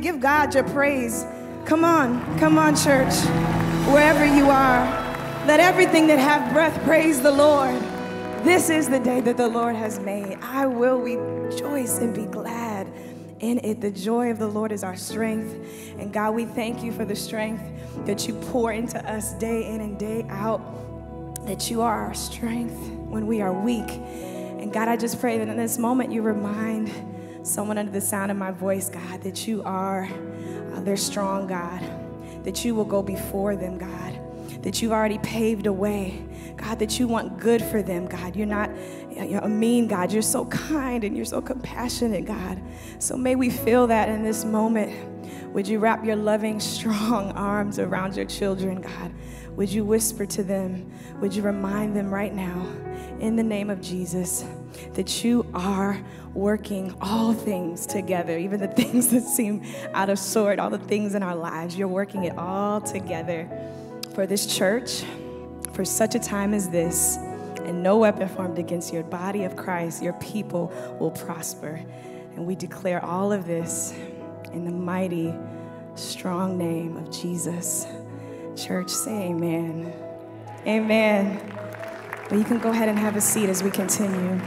Give God your praise. Come on, come on, church. Wherever you are, let everything that have breath praise the Lord. This is the day that the Lord has made. I will rejoice and be glad in it. The joy of the Lord is our strength. And God, we thank you for the strength that you pour into us day in and day out, that you are our strength when we are weak. And God, I just pray that in this moment you remind someone under the sound of my voice, God, that you are uh, their strong God, that you will go before them, God, that you've already paved a way. God, that you want good for them, God. You're not you're a mean God. You're so kind and you're so compassionate, God. So may we feel that in this moment. Would you wrap your loving, strong arms around your children, God? Would you whisper to them? Would you remind them right now, in the name of Jesus, that you are working all things together, even the things that seem out of sort, all the things in our lives. You're working it all together for this church, for such a time as this. And no weapon formed against your body of Christ, your people, will prosper. And we declare all of this in the mighty, strong name of Jesus. Church, say amen. Amen. Well, you can go ahead and have a seat as we continue.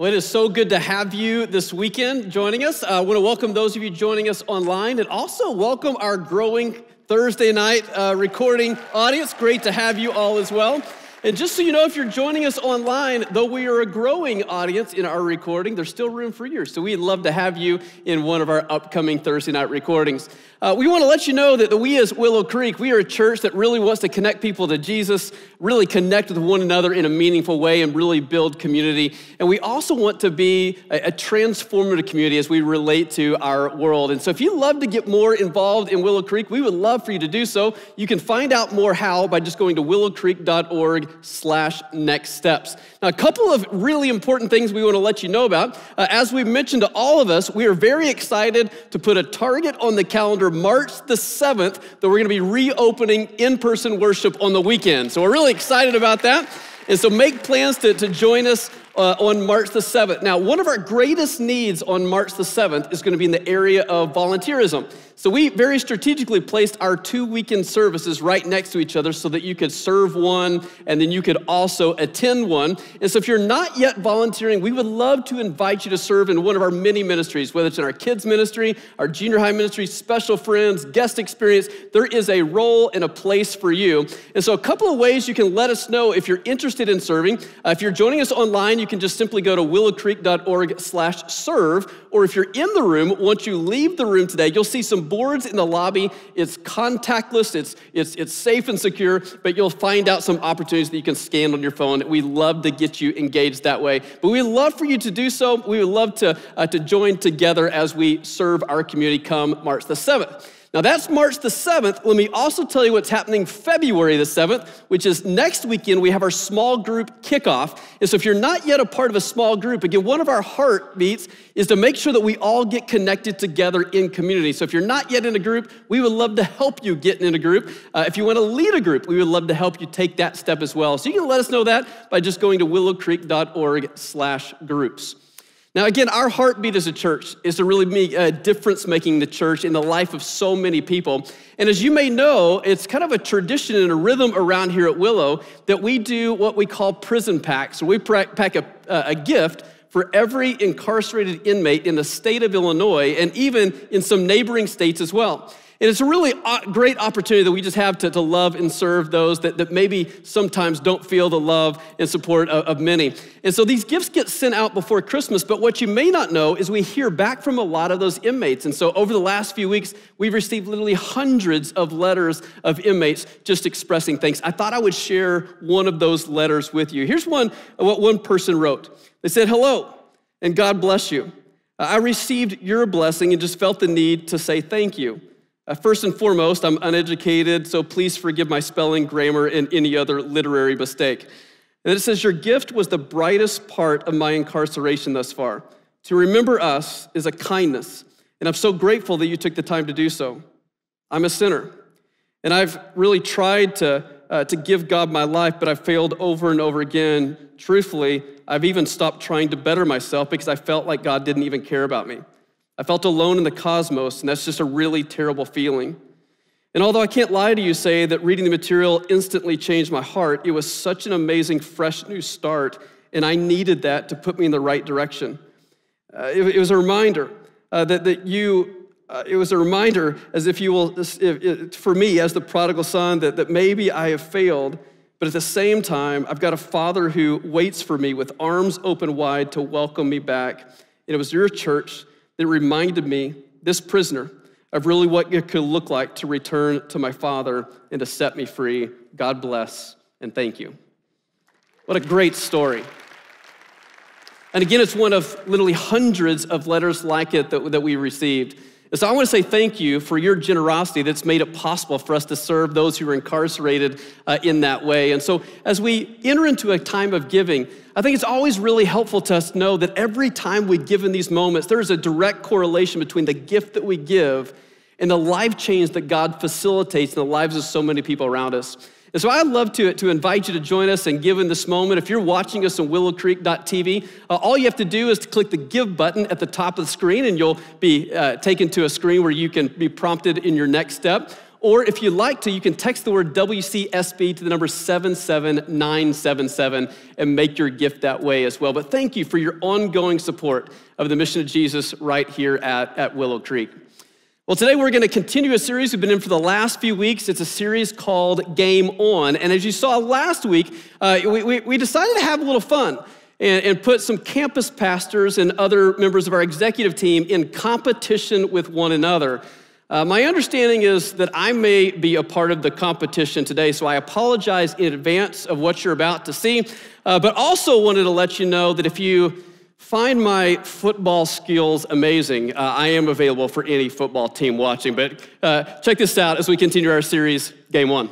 Well, it is so good to have you this weekend joining us. Uh, I want to welcome those of you joining us online and also welcome our growing Thursday night uh, recording audience. Great to have you all as well. And just so you know, if you're joining us online, though we are a growing audience in our recording, there's still room for you. So we'd love to have you in one of our upcoming Thursday night recordings. Uh, we want to let you know that the, we as Willow Creek, we are a church that really wants to connect people to Jesus, really connect with one another in a meaningful way, and really build community. And we also want to be a, a transformative community as we relate to our world. And so if you'd love to get more involved in Willow Creek, we would love for you to do so. You can find out more how by just going to willowcreek.org slash next steps. Now, a couple of really important things we want to let you know about. Uh, as we've mentioned to all of us, we are very excited to put a target on the calendar March the 7th that we're going to be reopening in person worship on the weekend. So we're really excited about that. And so make plans to, to join us uh, on March the 7th. Now, one of our greatest needs on March the 7th is going to be in the area of volunteerism. So we very strategically placed our two weekend services right next to each other so that you could serve one and then you could also attend one. And so if you're not yet volunteering, we would love to invite you to serve in one of our many ministries, whether it's in our kids ministry, our junior high ministry, special friends, guest experience. There is a role and a place for you. And so a couple of ways you can let us know if you're interested in serving. Uh, if you're joining us online, you can just simply go to willowcreek.org slash serve. Or if you're in the room, once you leave the room today, you'll see some boards in the lobby. It's contactless, it's, it's, it's safe and secure, but you'll find out some opportunities that you can scan on your phone. We love to get you engaged that way. But we love for you to do so. We would love to, uh, to join together as we serve our community come March the 7th. Now that's March the 7th. Let me also tell you what's happening February the 7th, which is next weekend. We have our small group kickoff. And so if you're not yet a part of a small group, again, one of our heartbeats is to make sure that we all get connected together in community. So if you're not yet in a group, we would love to help you get in a group. Uh, if you want to lead a group, we would love to help you take that step as well. So you can let us know that by just going to willowcreek.org slash groups. Now, again, our heartbeat as a church is to really make a difference making the church in the life of so many people. And as you may know, it's kind of a tradition and a rhythm around here at Willow that we do what we call prison packs. So we pack a, a gift for every incarcerated inmate in the state of Illinois and even in some neighboring states as well. And it's a really uh, great opportunity that we just have to, to love and serve those that, that maybe sometimes don't feel the love and support of, of many. And so these gifts get sent out before Christmas, but what you may not know is we hear back from a lot of those inmates. And so over the last few weeks, we've received literally hundreds of letters of inmates just expressing thanks. I thought I would share one of those letters with you. Here's one, what one person wrote. They said, Hello, and God bless you. I received your blessing and just felt the need to say thank you. Uh, first and foremost, I'm uneducated, so please forgive my spelling, grammar, and any other literary mistake. And it says, Your gift was the brightest part of my incarceration thus far. To remember us is a kindness, and I'm so grateful that you took the time to do so. I'm a sinner, and I've really tried to uh, to give God my life, but I've failed over and over again. Truthfully, I've even stopped trying to better myself because I felt like God didn't even care about me. I felt alone in the cosmos, and that's just a really terrible feeling. And although I can't lie to you, say that reading the material instantly changed my heart, it was such an amazing, fresh new start, and I needed that to put me in the right direction. Uh, it, it, was a reminder uh, that, that you, uh, it was a reminder as if you will, if, if, for me as the prodigal son, that, that maybe I have failed, but at the same time, I've got a father who waits for me with arms open wide to welcome me back. And it was your church that reminded me, this prisoner, of really what it could look like to return to my Father and to set me free. God bless and thank you. What a great story. And again, it's one of literally hundreds of letters like it that, that we received. So I want to say thank you for your generosity that's made it possible for us to serve those who are incarcerated uh, in that way. And so as we enter into a time of giving, I think it's always really helpful to us to know that every time we give in these moments, there is a direct correlation between the gift that we give and the life change that God facilitates in the lives of so many people around us. And so I'd love to, to invite you to join us and give in this moment. If you're watching us on willowcreek.tv, uh, all you have to do is to click the give button at the top of the screen, and you'll be uh, taken to a screen where you can be prompted in your next step. Or if you'd like to, you can text the word WCSB to the number 77977 and make your gift that way as well. But thank you for your ongoing support of the mission of Jesus right here at, at Willow Creek. Well, today we're going to continue a series we've been in for the last few weeks. It's a series called Game On. And as you saw last week, uh, we, we, we, decided to have a little fun and, and put some campus pastors and other members of our executive team in competition with one another. Uh, my understanding is that I may be a part of the competition today, so I apologize in advance of what you're about to see. Uh, but also wanted to let you know that if you find my football skills amazing, uh, I am available for any football team watching. But uh, check this out as we continue our series, Game On.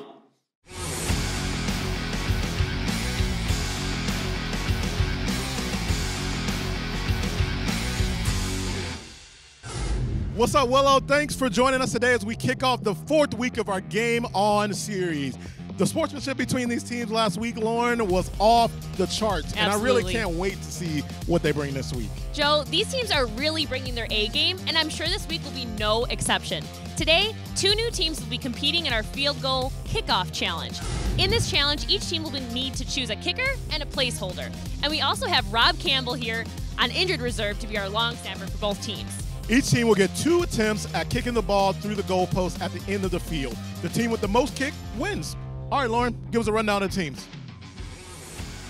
What's up, Willow? Thanks for joining us today as we kick off the fourth week of our Game On series. The sportsmanship between these teams last week, Lauren, was off the charts. Absolutely. And I really can't wait to see what they bring this week. Joe, these teams are really bringing their A game, and I'm sure this week will be no exception. Today, two new teams will be competing in our field goal kickoff challenge. In this challenge, each team will need to choose a kicker and a placeholder. And we also have Rob Campbell here on injured reserve to be our long snapper for both teams. Each team will get two attempts at kicking the ball through the goalpost at the end of the field. The team with the most kick wins. All right, Lauren, give us a rundown of the teams.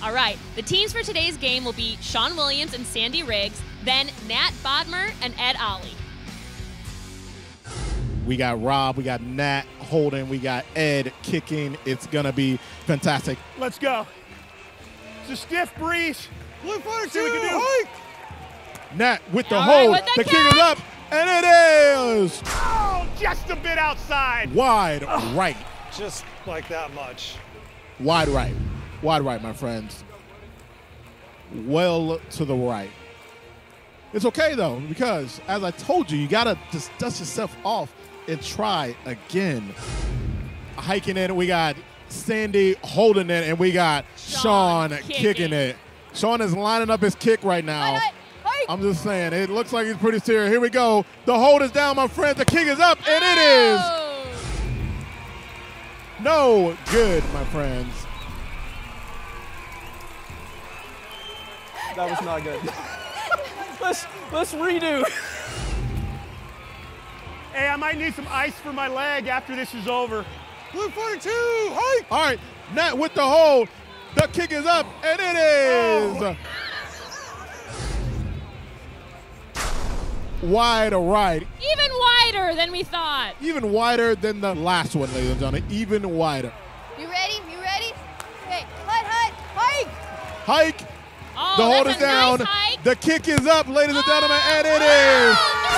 All right, the teams for today's game will be Sean Williams and Sandy Riggs, then Nat Bodmer and Ed Ollie. We got Rob, we got Nat holding, we got Ed kicking. It's gonna be fantastic. Let's go. It's a stiff breeze. Blue fire, see what we can do. Hike. Nat with the All hold. right, with the the kick is up, and it is Oh, just a bit outside. wide right. Just like that much. Wide right. Wide right, my friends. Well to the right. It's okay though, because as I told you, you gotta just dust yourself off and try again. Hiking in, we got Sandy holding it, and we got Sean, Sean kicking. kicking. it. Sean is lining up his kick right now. I'm just saying, it looks like he's pretty serious. Here we go. The hold is down, my friends. The kick is up, and it is Oh! No good, my friends. That was not good. let's, let's redo. Hey, I might need some ice for my leg after this is over. Blue 42, hike. All right, Nat with the hold. The kick is up, and it is Oh. Wide right. Even wider than we thought. Even wider than the last one, ladies and gentlemen. Even wider. You ready? You ready? Okay, hut, hut, hike! Hike. Oh, the hold is a down. Nice. The kick is up, ladies and gentlemen, and it Oh, is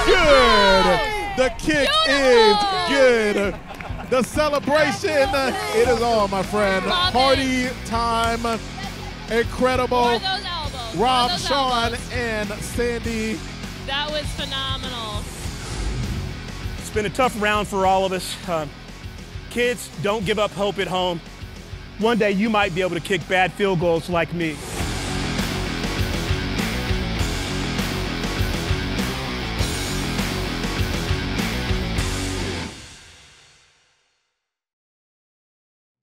oh, good. The kick Beautiful. is good. The celebration, it is on, my friend. Love Party time. Incredible. Rob, Sean, and Sandy. That was phenomenal. It's been a tough round for all of us. Um, kids, don't give up hope at home. one day you might be able to kick bad field goals like me.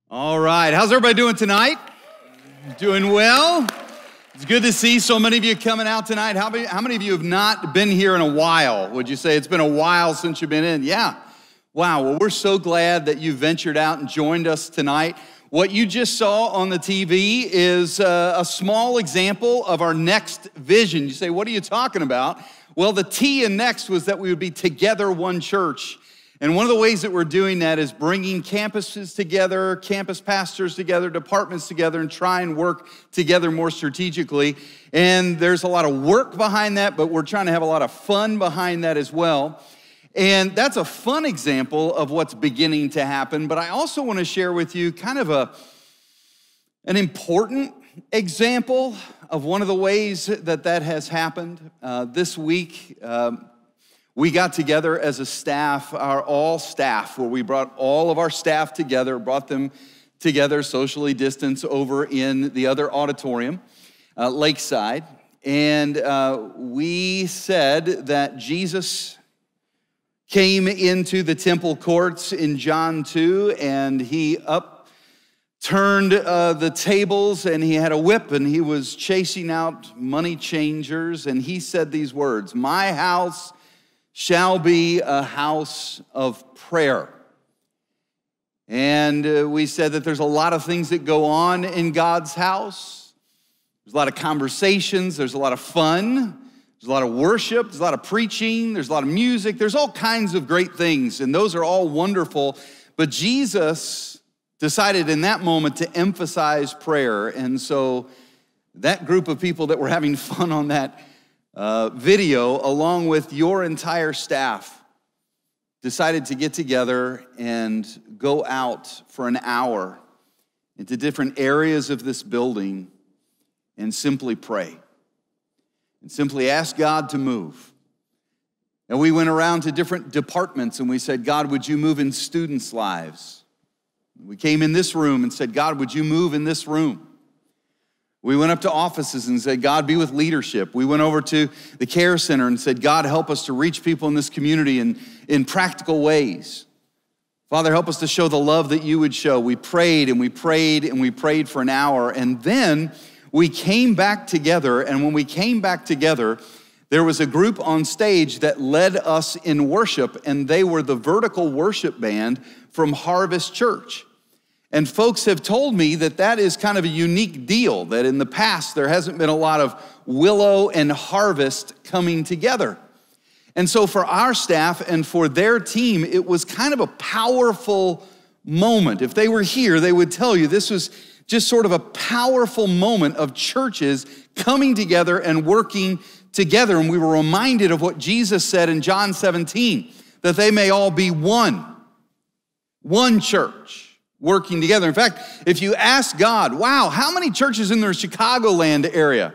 All right, how's everybody doing tonight? Doing well? It's good to see so many of you coming out tonight. How many, how many of you have not been here in a while? Would you say it's been a while since you've been in? Yeah. Wow, well, we're so glad that you ventured out and joined us tonight. What you just saw on the TV is uh, a small example of our next vision. You say, What are you talking about? Well, the T in next was that we would be together one church. And one of the ways that we're doing that is bringing campuses together, campus pastors together, departments together, and try and work together more strategically. And there's a lot of work behind that, but we're trying to have a lot of fun behind that as well. And that's a fun example of what's beginning to happen. But I also want to share with you kind of a, an important example of one of the ways that that has happened. Uh, this week, um, we got together as a staff, our all staff, where we brought all of our staff together, brought them together socially distanced over in the other auditorium, uh, Lakeside. And uh, we said that Jesus came into the temple courts in John 2 and he upturned uh, the tables and he had a whip and he was chasing out money changers. And he said these words My house shall be a house of prayer. And uh, we said that there's a lot of things that go on in God's house. There's a lot of conversations, there's a lot of fun, there's a lot of worship, there's a lot of preaching, there's a lot of music, there's all kinds of great things, and those are all wonderful. But Jesus decided in that moment to emphasize prayer. And so that group of people that were having fun on that uh, video, along with your entire staff, decided to get together and go out for an hour into different areas of this building and simply pray and simply ask God to move. And we went around to different departments and we said, God, would you move in students' lives? We came in this room and said, God, would you move in this room? We went up to offices and said, God, be with leadership. We went over to the care center and said, God, help us to reach people in this community in, in practical ways. Father, help us to show the love that you would show. We prayed and we prayed and we prayed for an hour. And then we came back together. And when we came back together, there was a group on stage that led us in worship, and they were the vertical worship band from Harvest Church. And folks have told me that that is kind of a unique deal, that in the past there hasn't been a lot of willow and harvest coming together. And so for our staff and for their team, it was kind of a powerful moment. If they were here, they would tell you this was just sort of a powerful moment of churches coming together and working together. And we were reminded of what Jesus said in John 17 that they may all be one, one church working together. In fact, if you ask God, wow, how many churches in the Chicagoland area?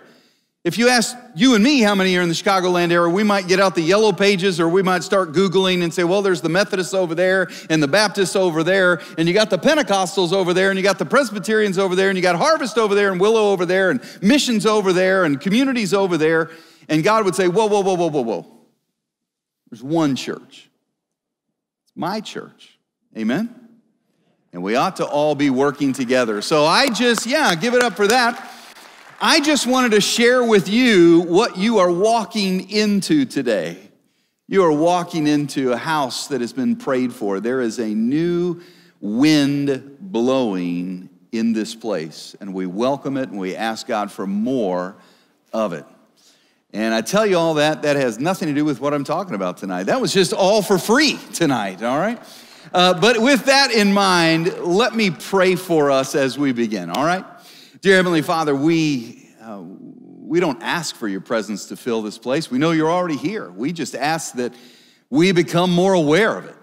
If you ask you and me how many are in the Chicagoland area, we might get out the yellow pages or we might start Googling and say, well, there's the Methodists over there and the Baptists over there, and you got the Pentecostals over there, and you got the Presbyterians over there, and you got Harvest over there, and Willow over there, and missions over there, and communities over there. And God would say, whoa, whoa, whoa, whoa, whoa, whoa. There's one church. It's my church. Amen? And we ought to all be working together. So I just, yeah, give it up for that. I just wanted to share with you what you are walking into today. You are walking into a house that has been prayed for. There is a new wind blowing in this place, and we welcome it and we ask God for more of it. And I tell you all that, that has nothing to do with what I'm talking about tonight. That was just all for free tonight, all right? Uh, but with that in mind, let me pray for us as we begin, all right? Dear Heavenly Father, we, uh, we don't ask for your presence to fill this place. We know you're already here. We just ask that we become more aware of it.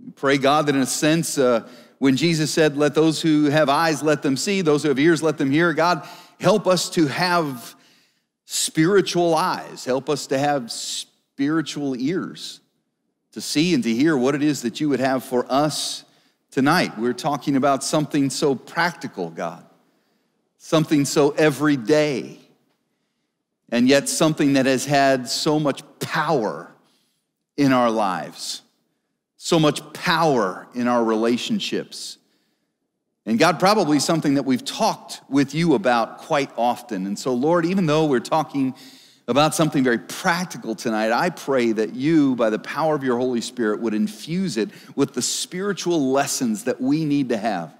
We pray, God, that in a sense, uh, when Jesus said, Let those who have eyes let them see, those who have ears let them hear, God, help us to have spiritual eyes, help us to have spiritual ears to see and to hear what it is that you would have for us tonight. We're talking about something so practical, God, something so everyday, and yet something that has had so much power in our lives, so much power in our relationships. And God, probably something that we've talked with you about quite often. And so, Lord, even though we're talking about something very practical tonight, I pray that you, by the power of your Holy Spirit, would infuse it with the spiritual lessons that we need to have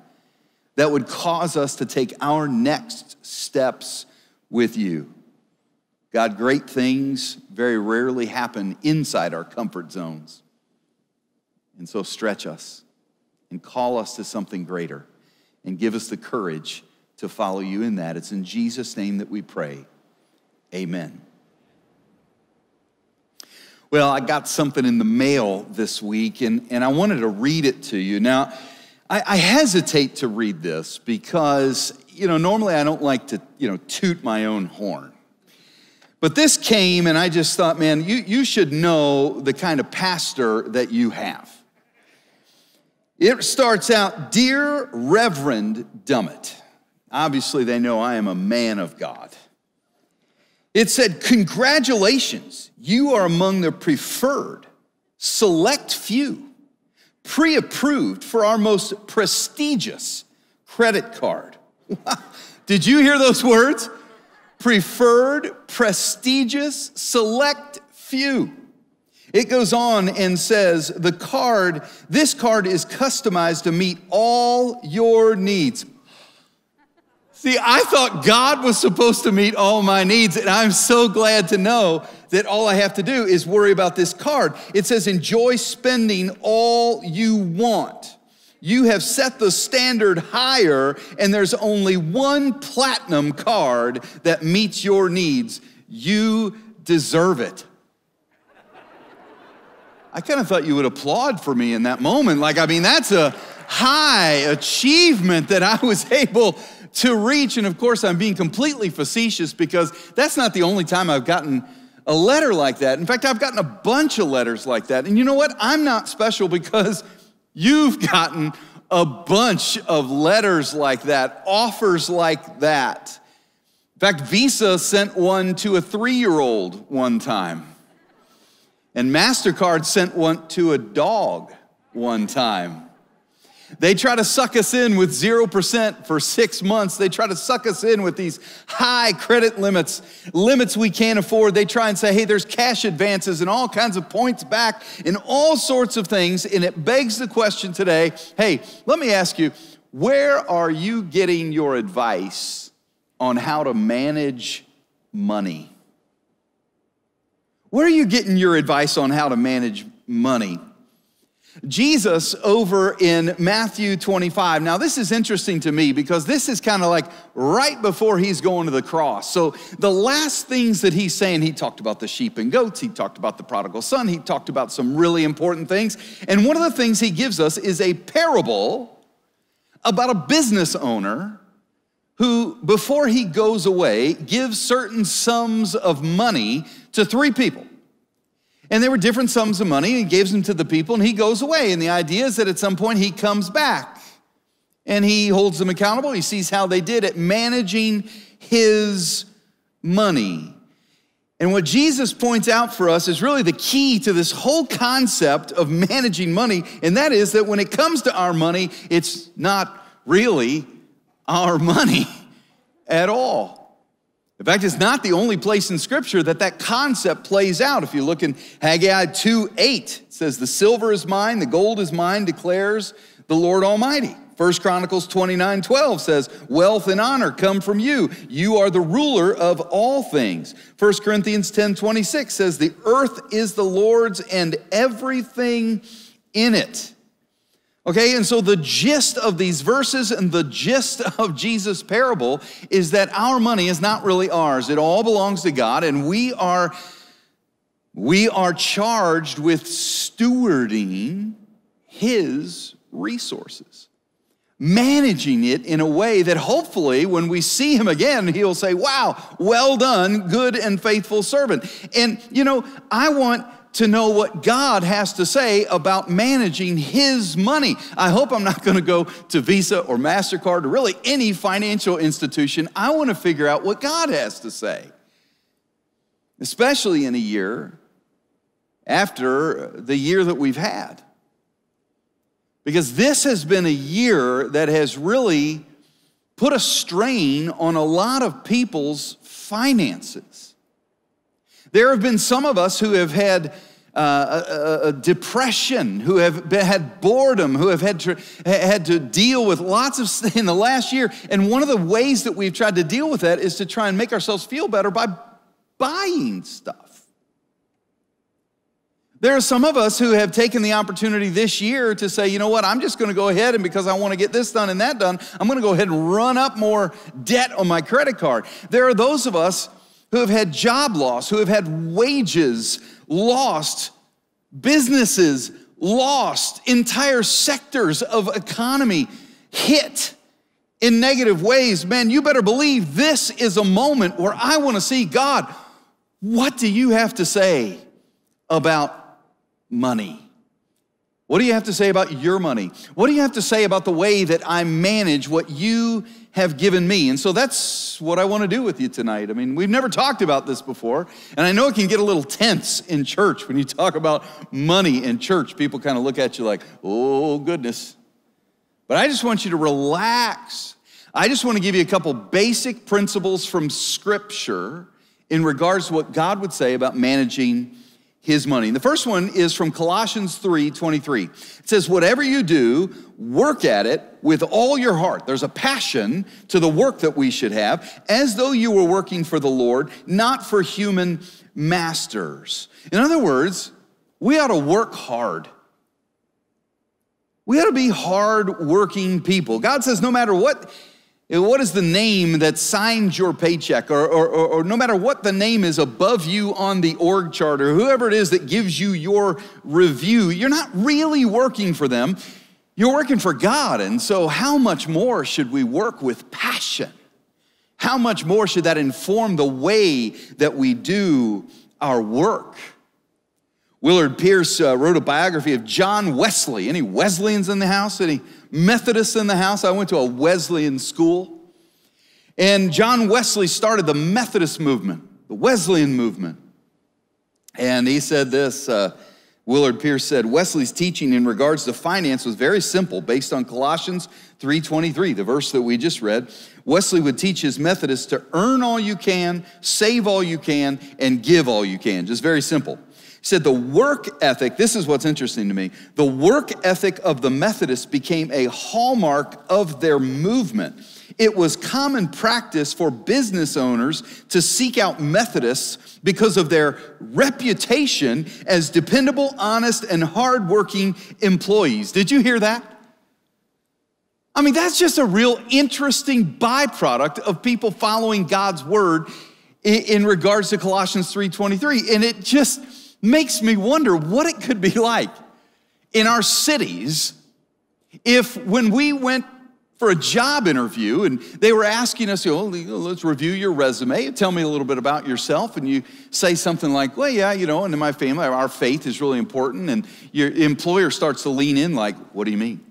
that would cause us to take our next steps with you. God, great things very rarely happen inside our comfort zones. And so stretch us and call us to something greater and give us the courage to follow you in that. It's in Jesus' name that we pray. Amen. Well, I got something in the mail this week, and, and I wanted to read it to you. Now, I, I hesitate to read this because, you know, normally I don't like to, you know, toot my own horn. But this came, and I just thought, man, you, you should know the kind of pastor that you have. It starts out Dear Reverend Dummett. Obviously, they know I am a man of God. It said, Congratulations, you are among the preferred, select few, pre approved for our most prestigious credit card. Did you hear those words? Preferred, prestigious, select few. It goes on and says, the card, this card is customized to meet all your needs. See, I thought God was supposed to meet all my needs, and I'm so glad to know that all I have to do is worry about this card. It says, enjoy spending all you want. You have set the standard higher, and there's only one platinum card that meets your needs. You deserve it. I kind of thought you would applaud for me in that moment. Like, I mean, that's a high achievement that I was able to reach. And of course, I'm being completely facetious because that's not the only time I've gotten a letter like that. In fact, I've gotten a bunch of letters like that. And you know what? I'm not special because you've gotten a bunch of letters like that, offers like that. In fact, Visa sent one to a three year old one time. And MasterCard sent one to a dog one time. They try to suck us in with 0% for six months. They try to suck us in with these high credit limits, limits we can't afford. They try and say, hey, there's cash advances and all kinds of points back and all sorts of things. And it begs the question today hey, let me ask you, where are you getting your advice on how to manage money? Where are you getting your advice on how to manage money? Jesus over in Matthew 25. Now, this is interesting to me because this is kind of like right before he's going to the cross. So, the last things that he's saying, he talked about the sheep and goats, he talked about the prodigal son, he talked about some really important things. And one of the things he gives us is a parable about a business owner who, before he goes away, gives certain sums of money to three people. And there were different sums of money, and he gives them to the people, and he goes away. And the idea is that at some point he comes back and he holds them accountable. He sees how they did at managing his money. And what Jesus points out for us is really the key to this whole concept of managing money, and that is that when it comes to our money, it's not really our money at all. In fact, it's not the only place in Scripture that that concept plays out. If you look in Haggai 2 8, it says, The silver is mine, the gold is mine, declares the Lord Almighty. 1 Chronicles 29 12 says, Wealth and honor come from you. You are the ruler of all things. 1 Corinthians 10 26 says, The earth is the Lord's and everything in it. Okay, and so the gist of these verses and the gist of Jesus' parable is that our money is not really ours. It all belongs to God, and we are, we are charged with stewarding His resources, managing it in a way that hopefully when we see Him again, He'll say, Wow, well done, good and faithful servant. And you know, I want to know what God has to say about managing his money. I hope I'm not going to go to Visa or MasterCard or really any financial institution. I want to figure out what God has to say, especially in a year after the year that we've had. Because this has been a year that has really put a strain on a lot of people's finances. There have been some of us who have had uh, a, a, depression, who have been, had boredom, who have had to, had to deal with lots of in the last year. And one of the ways that we've tried to deal with that is to try and make ourselves feel better by buying stuff. There are some of us who have taken the opportunity this year to say, you know what, I'm just going to go ahead and because I want to get this done and that done, I'm going to go ahead and run up more debt on my credit card. There are those of us who have had job loss, who have had wages lost, businesses lost, entire sectors of economy hit in negative ways. Man, you better believe this is a moment where I want to see God, what do you have to say about money? What do you have to say about your money? What do you have to say about the way that I manage what you have given me? And so that's what I want to do with you tonight. I mean, we've never talked about this before, and I know it can get a little tense in church when you talk about money in church. People kind of look at you like, oh, goodness. But I just want you to relax. I just want to give you a couple basic principles from Scripture in regards to what God would say about managing his money. And the first one is from Colossians 3 23. It says, Whatever you do, work at it with all your heart. There's a passion to the work that we should have, as though you were working for the Lord, not for human masters. In other words, we ought to work hard. We ought to be hard working people. God says, no matter what what is the name that signs your paycheck? Or, or, or, or, no matter what the name is above you on the org chart, or whoever it is that gives you your review, you're not really working for them. You're working for God. And so, how much more should we work with passion? How much more should that inform the way that we do our work? Willard Pierce uh, wrote a biography of John Wesley. Any Wesleyans in the house? Any Methodists in the house? I went to a Wesleyan school. And John Wesley started the Methodist movement, the Wesleyan movement. And he said this uh, Willard Pierce said, Wesley's teaching in regards to finance was very simple, based on Colossians 3.23, the verse that we just read. Wesley would teach his Methodists to earn all you can, save all you can, and give all you can. Just very simple. He said the work ethic, this is what's interesting to me, the work ethic of the Methodists became a hallmark of their movement. It was common practice for business owners to seek out Methodists because of their reputation as dependable, honest, and hardworking employees. Did you hear that? I mean, that's just a real interesting byproduct of people following God's word in regards to Colossians 3:23 and it just makes me wonder what it could be like in our cities if when we went for a job interview and they were asking us, oh, let's review your resume, tell me a little bit about yourself, and you say something like, well, yeah, you know, and in my family, our faith is really important, and your employer starts to lean in like, what do you mean?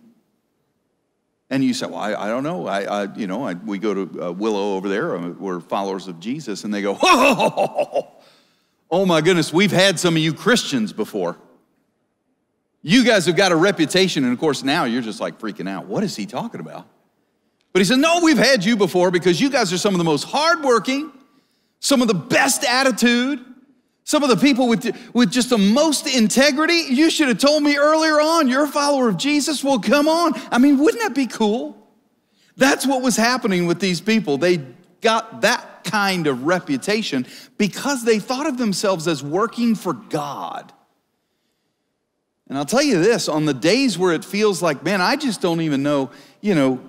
And you say, well, I, I don't know. I, I you know, I, we go to uh, Willow over there. Uh, we're followers of Jesus. And they go, oh, Oh my goodness, we've had some of you Christians before. You guys have got a reputation, and of course, now you're just like freaking out. What is he talking about? But he said, No, we've had you before because you guys are some of the most hardworking, some of the best attitude, some of the people with, with just the most integrity. You should have told me earlier on you're a follower of Jesus. Well, come on. I mean, wouldn't that be cool? That's what was happening with these people. They got that kind of reputation because they thought of themselves as working for God. And I'll tell you this on the days where it feels like, man, I just don't even know, you know,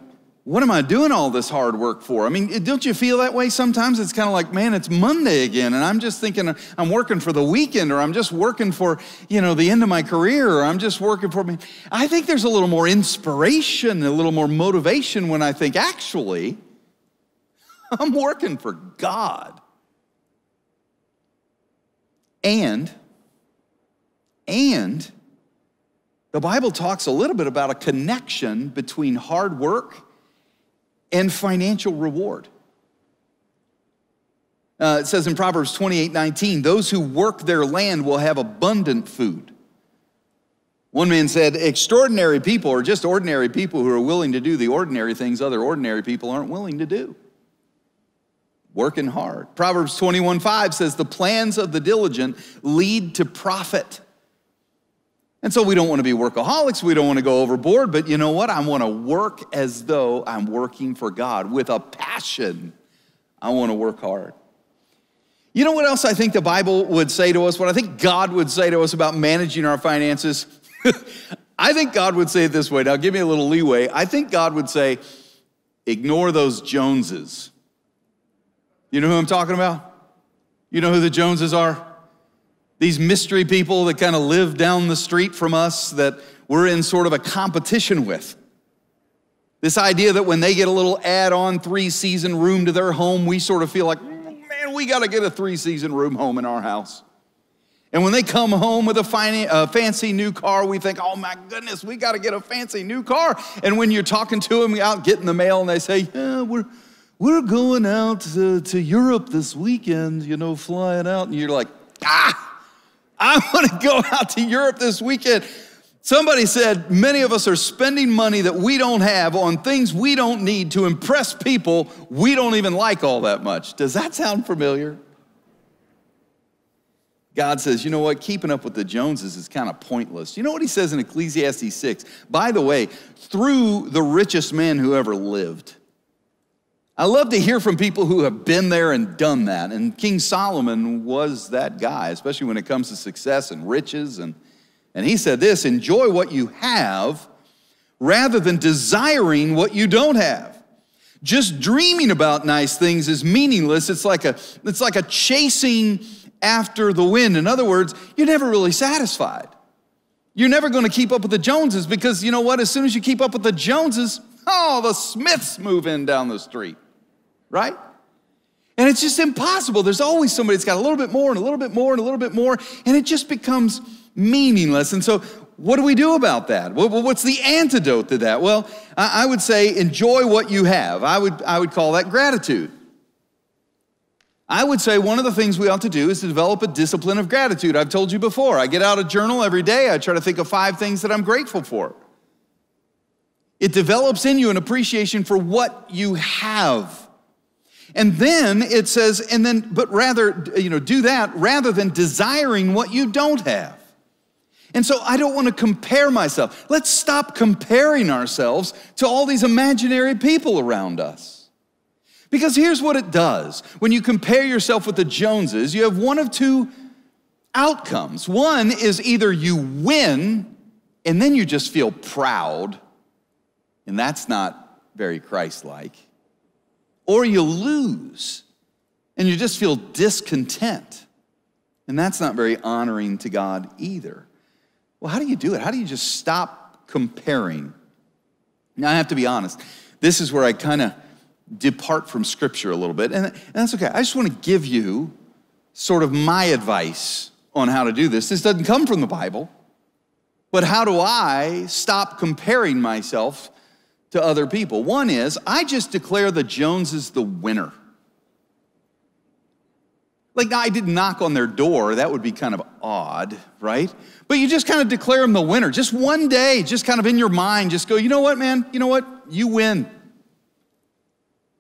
what am I doing all this hard work for? I mean, don't you feel that way sometimes? It's kind of like, man, it's Monday again, and I'm just thinking I'm working for the weekend, or I'm just working for, you know, the end of my career, or I'm just working for me. I think there's a little more inspiration, a little more motivation when I think, actually, I'm working for God. And And the Bible talks a little bit about a connection between hard work and financial reward. Uh, it says in Proverbs 28 19, those who work their land will have abundant food. One man said, extraordinary people are just ordinary people who are willing to do the ordinary things other ordinary people aren't willing to do. Working hard. Proverbs 21 5 says, the plans of the diligent lead to profit. And so we don't want to be workaholics, we don't want to go overboard, but you know what? I want to work as though I'm working for God with a passion. I want to work hard. You know what else I think the Bible would say to us? What I think God would say to us about managing our finances? I think God would say it this way. Now, give me a little leeway. I think God would say, ignore those Joneses. You know who I'm talking about? You know who the Joneses are? These mystery people that kind of live down the street from us that we're in sort of a competition with. This idea that when they get a little add on three season room to their home, we sort of feel like, man, we got to get a three season room home in our house. And when they come home with a, a fancy new car, we think, oh my goodness, we got to get a fancy new car. And when you're talking to them out getting the mail and they say, yeah, we're, we're going out to, to Europe this weekend, you know, flying out. And you're like, ah, I want to go out to Europe this weekend. Somebody said many of us are spending money that we don't have on things we don't need to impress people we don't even like all that much. Does that sound familiar? God says, you know what, keeping up with the Joneses is kind of pointless. You know what he says in Ecclesiastes 6? By the way, through the richest man who ever lived. I love to hear from people who have been there and done that. And King Solomon was that guy, especially when it comes to success and riches. And, and he said this enjoy what you have rather than desiring what you don't have. Just dreaming about nice things is meaningless. It's like a, it's like a chasing after the wind. In other words, you're never really satisfied. You're never going to keep up with the Joneses because you know what? As soon as you keep up with the Joneses, oh, the Smiths move in down the street right? And it's just impossible. There's always somebody that's got a little bit more and a little bit more and a little bit more, and it just becomes meaningless. And so, what do we do about that? What's the antidote to that? Well, I would say enjoy what you have. I would, I would call that gratitude. I would say one of the things we ought to do is to develop a discipline of gratitude. I've told you before, I get out a journal every day. I try to think of five things that I'm grateful for. It develops in you an appreciation for what you have. And then it says, and then, but rather, you know, do that rather than desiring what you don't have. And so I don't want to compare myself. Let's stop comparing ourselves to all these imaginary people around us. Because here's what it does when you compare yourself with the Joneses, you have one of two outcomes. One is either you win and then you just feel proud, and that's not very Christ like or you lose and you just feel discontent. And that's not very honoring to God either. Well, how do you do it? How do you just stop comparing? Now, I have to be honest, this is where I kind of depart from Scripture a little bit, and, that's okay. I just want to give you sort of my advice on how to do this. This doesn't come from the Bible, but how do I stop comparing myself to other people. One is, I just declare the Joneses the winner. Like, I didn't knock on their door. That would be kind of odd, right? But you just kind of declare them the winner. Just one day, just kind of in your mind, just go, you know what, man? You know what? You win.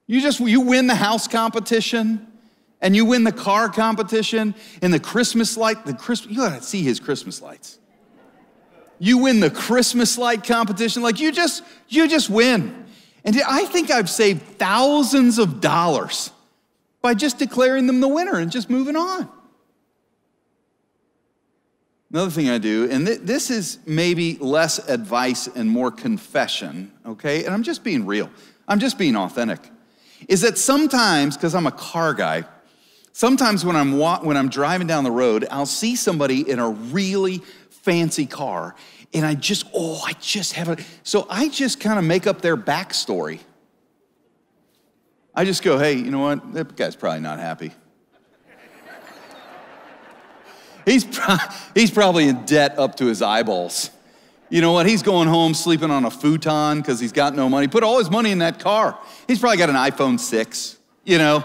You just, you win the house competition and you win the car competition and the Christmas light, the Christmas, you gotta see his Christmas lights you win the Christmas light competition. Like you just, you just win. And I think I've saved thousands of dollars by just declaring them the winner and just moving on. Another thing I do, and th- this is maybe less advice and more confession, okay? And I'm just being real, I'm just being authentic. Is that sometimes, because I'm a car guy, sometimes when I'm, wa- when I'm driving down the road, I'll see somebody in a really fancy car. And I just, oh, I just have a, so I just kind of make up their backstory. I just go, hey, you know what? That guy's probably not happy. He's, pro- he's probably in debt up to his eyeballs. You know what? He's going home sleeping on a futon because he's got no money. Put all his money in that car. He's probably got an iPhone 6, you know?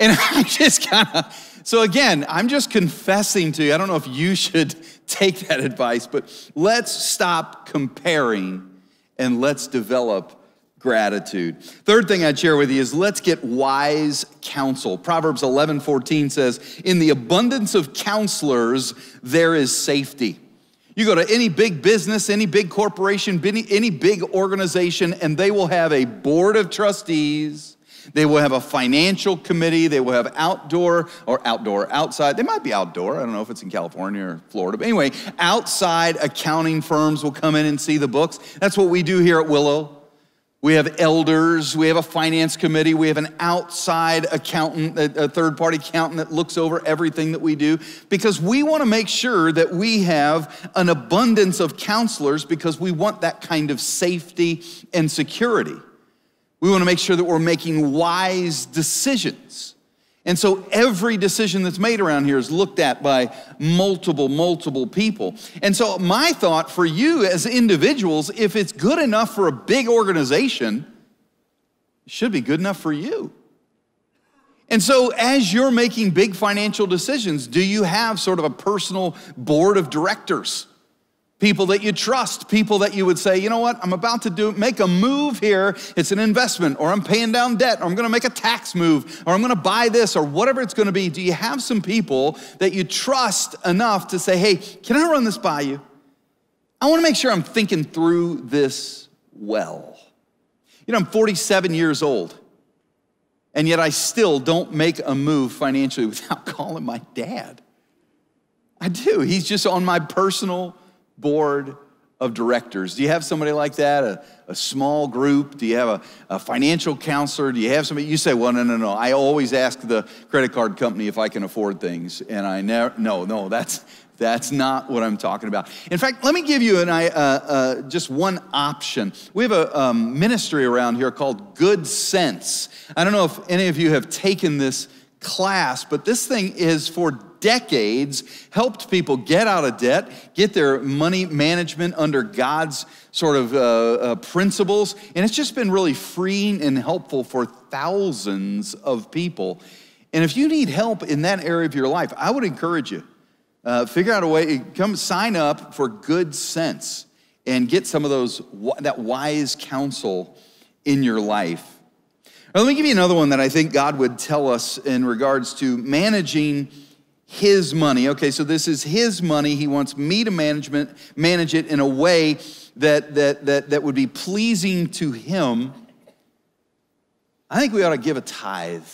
And I just kind of, so again, I'm just confessing to you. I don't know if you should take that advice, but let's stop comparing and let's develop gratitude. Third thing I'd share with you is let's get wise counsel. Proverbs 11 14 says, In the abundance of counselors, there is safety. You go to any big business, any big corporation, any, any big organization, and they will have a board of trustees. They will have a financial committee. They will have outdoor or outdoor, outside. They might be outdoor. I don't know if it's in California or Florida. But anyway, outside accounting firms will come in and see the books. That's what we do here at Willow. We have elders, we have a finance committee, we have an outside accountant, a third party accountant that looks over everything that we do because we want to make sure that we have an abundance of counselors because we want that kind of safety and security. We want to make sure that we're making wise decisions. And so every decision that's made around here is looked at by multiple, multiple people. And so my thought for you as individuals, if it's good enough for a big organization, it should be good enough for you. And so, as you're making big financial decisions, do you have sort of a personal board of directors? People that you trust, people that you would say, you know what, I'm about to do make a move here. It's an investment, or I'm paying down debt, or I'm gonna make a tax move, or I'm gonna buy this, or whatever it's gonna be. Do you have some people that you trust enough to say, hey, can I run this by you? I wanna make sure I'm thinking through this well. You know, I'm 47 years old, and yet I still don't make a move financially without calling my dad. I do. He's just on my personal board of directors? Do you have somebody like that? A, a small group? Do you have a, a, financial counselor? Do you have somebody? You say, well, no, no, no. I always ask the credit card company if I can afford things. And I never, no, no, that's, that's not what I'm talking about. In fact, let me give you an, uh, uh, just one option. We have a um, ministry around here called Good Sense. I don't know if any of you have taken this class, but this thing is for decades helped people get out of debt, get their money management under God's sort of uh, uh, principles. And it's just been really freeing and helpful for thousands of people. And if you need help in that area of your life, I would encourage you. Uh, figure out a way, come sign up for good sense and get some of those, that wise counsel in your life. Now, let me give you another one that I think God would tell us in regards to managing his money. Okay, so this is his money. He wants me to management, manage it in a way that, that, that, that would be pleasing to him. I think we ought to give a tithe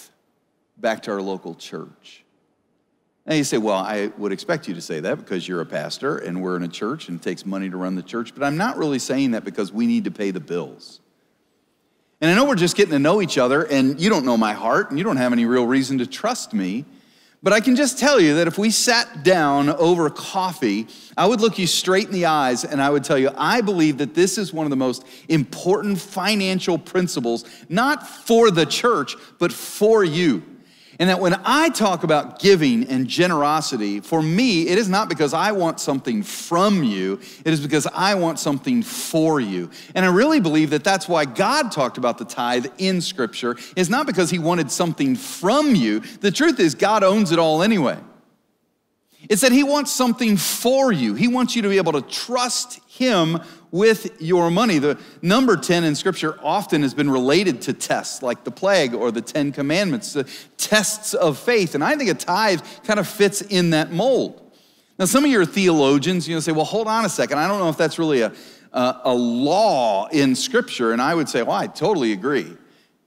back to our local church. And you say, well, I would expect you to say that because you're a pastor and we're in a church and it takes money to run the church. But I'm not really saying that because we need to pay the bills. And I know we're just getting to know each other, and you don't know my heart, and you don't have any real reason to trust me. But I can just tell you that if we sat down over coffee, I would look you straight in the eyes and I would tell you, I believe that this is one of the most important financial principles, not for the church, but for you. And that when I talk about giving and generosity, for me, it is not because I want something from you, it is because I want something for you. And I really believe that that's why God talked about the tithe in Scripture, is not because He wanted something from you. The truth is, God owns it all anyway. It's that He wants something for you. He wants you to be able to trust Him with your money. The number 10 in Scripture often has been related to tests like the plague or the Ten Commandments, the tests of faith. And I think a tithe kind of fits in that mold. Now, some of your theologians, you know, say, well, hold on a second. I don't know if that's really a, a, a law in Scripture. And I would say, well, I totally agree.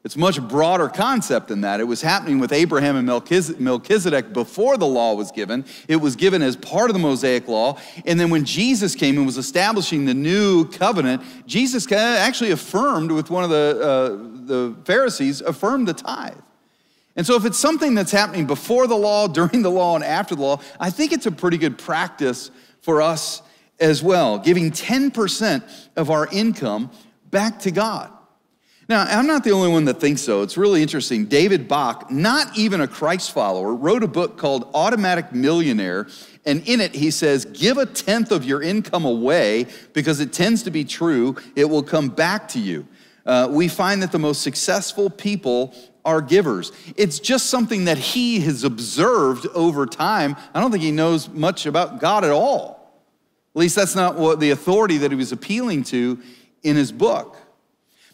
It's a much broader concept than that. It was happening with Abraham and Melchizedek before the law was given. It was given as part of the Mosaic law. And then when Jesus came and was establishing the new covenant, Jesus actually affirmed with one of the, uh, the Pharisees, affirmed the tithe. And so if it's something that's happening before the law, during the law, and after the law, I think it's a pretty good practice for us as well, giving 10% of our income back to God. Now, I'm not the only one that thinks so. It's really interesting. David Bach, not even a Christ follower, wrote a book called Automatic Millionaire. And in it, he says, Give a tenth of your income away because it tends to be true. It will come back to you. Uh, we find that the most successful people are givers. It's just something that he has observed over time. I don't think he knows much about God at all. At least that's not what the authority that he was appealing to in his book.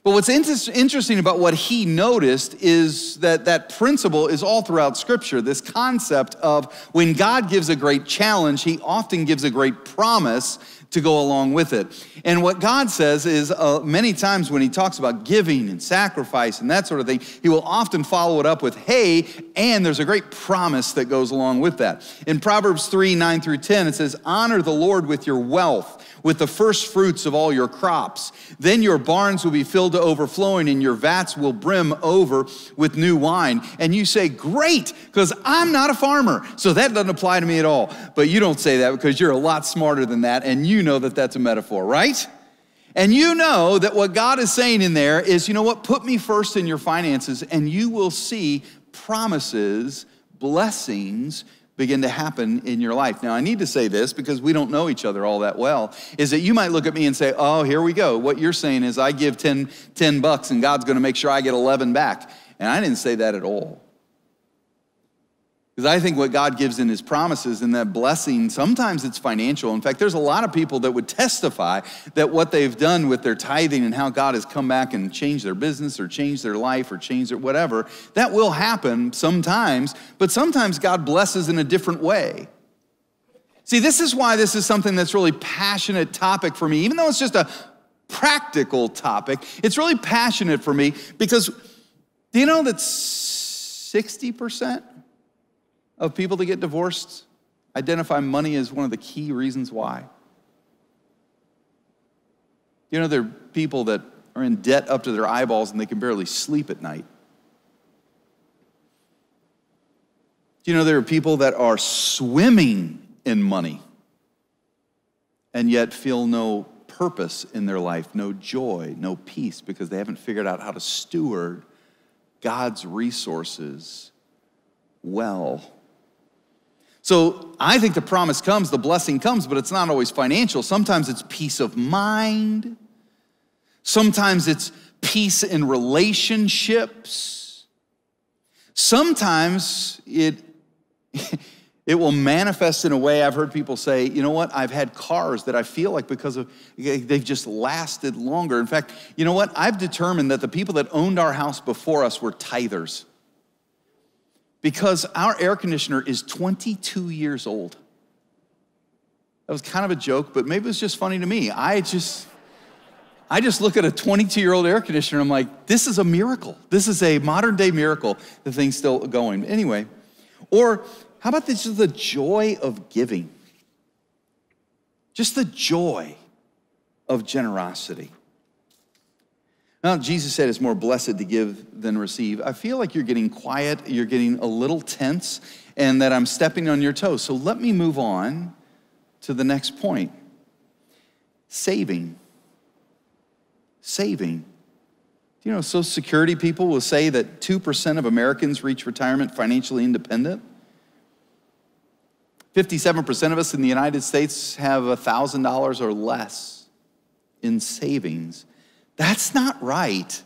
But what's inter- interesting about what he noticed is that that principle is all throughout Scripture. This concept of when God gives a great challenge, he often gives a great promise to go along with it. And what God says is uh, many times when he talks about giving and sacrifice and that sort of thing, he will often follow it up with, hey, and there's a great promise that goes along with that. In Proverbs 3 9 through 10, it says, honor the Lord with your wealth with the first fruits of all your crops. Then your barns will be filled to overflowing, and your vats will brim over with new wine. And you say, Great, because I'm not a farmer, so that doesn't apply to me at all. But you don't say that because you're a lot smarter than that, and you know that that's a metaphor, right? And you know that what God is saying in there is, you know what, put me first in your finances, and you will see promises, blessings, begin to happen in your life. Now, I need to say this because we don't know each other all that well, is that you might look at me and say, oh, here we go. What you're saying is I give 10, 10 bucks and God's gonna make sure I get 11 back. And I didn't say that at all. Because I think what God gives in His promises and that blessing, sometimes it's financial. In fact, there's a lot of people that would testify that what they've done with their tithing and how God has come back and changed their business or changed their life or changed their whatever, that will happen sometimes, but sometimes God blesses in a different way. See, this is why this is something that's really passionate topic for me, even though it's just a practical topic, it's really passionate for me because do you know that 60%? Of people that get divorced identify money as one of the key reasons why. You know, there are people that are in debt up to their eyeballs and they can barely sleep at night. You know there are people that are swimming in money and yet feel no purpose in their life, no joy, no peace because they haven't figured out how to steward God's resources well. So I think the promise comes, the blessing comes, but it's not always financial. Sometimes it's peace of mind. Sometimes it's peace in relationships. Sometimes it, it will manifest in a way I've heard people say, you know what, I've had cars that I feel like because of, they've just lasted longer. In fact, you know what, I've determined that the people that owned our house before us were tithers because our air conditioner is 22 years old. That was kind of a joke, but maybe it was just funny to me. I just, I just look at a 22 year old air conditioner and I'm like, this is a miracle. This is a modern day miracle. The thing's still going. Anyway, or how about this, just the joy of giving? Just the joy of generosity. Now, Jesus said it's more blessed to give than receive. I feel like you're getting quiet, you're getting a little tense, and that I'm stepping on your toes. So let me move on to the next point saving. Saving. Do you know, Social Security people will say that 2% of Americans reach retirement financially independent? 57% of us in the United States have $1,000 or less in savings. That's not right.